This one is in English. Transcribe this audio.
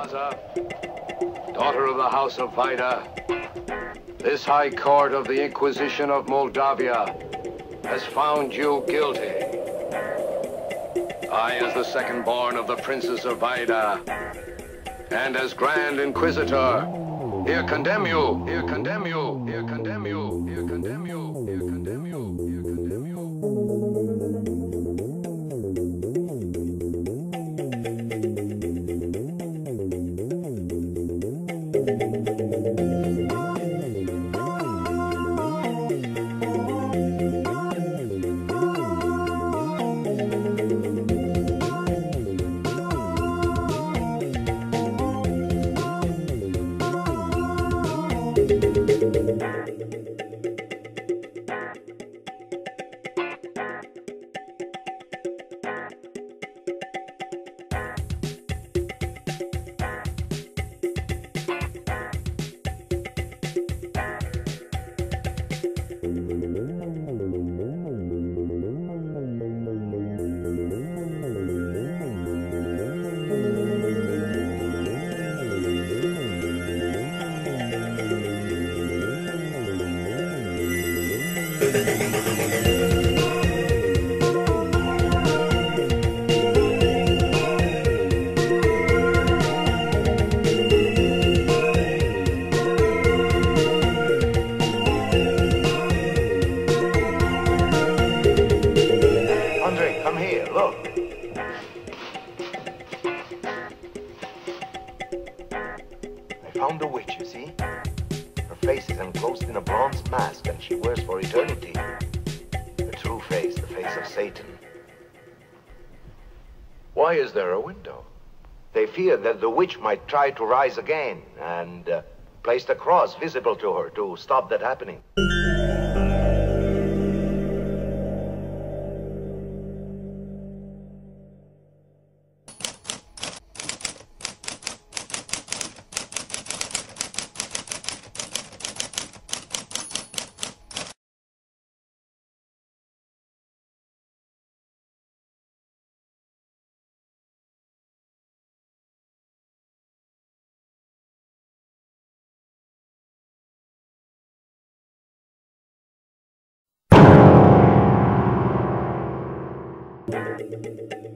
Asa, daughter of the House of Vajda, this High Court of the Inquisition of Moldavia has found you guilty. I, as the second born of the Princess of Vajda, and as Grand Inquisitor, here condemn you, here condemn you, here condemn you, here condemn you, here condemn you, here condemn you. Andre, come here, look. I found the witch, you see? Face is enclosed in a bronze mask, and she wears for eternity. The true face, the face of Satan. Why is there a window? They fear that the witch might try to rise again, and uh, placed a cross visible to her to stop that happening. Thank you.